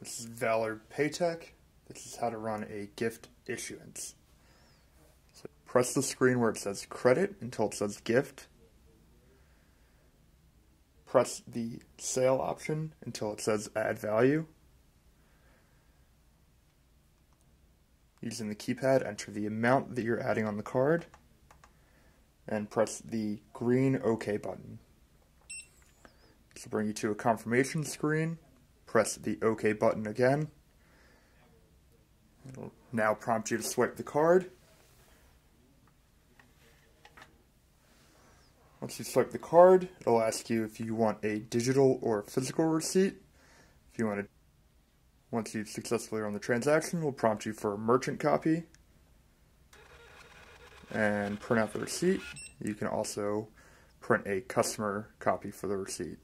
This is Valor Paytech. This is how to run a gift issuance. So press the screen where it says credit until it says gift. Press the sale option until it says add value. Using the keypad, enter the amount that you're adding on the card and press the green OK button. This will bring you to a confirmation screen press the OK button again. It'll now prompt you to swipe the card. Once you swipe the card, it'll ask you if you want a digital or physical receipt. If you want to, once you've successfully run the transaction, we'll prompt you for a merchant copy and print out the receipt. You can also print a customer copy for the receipt.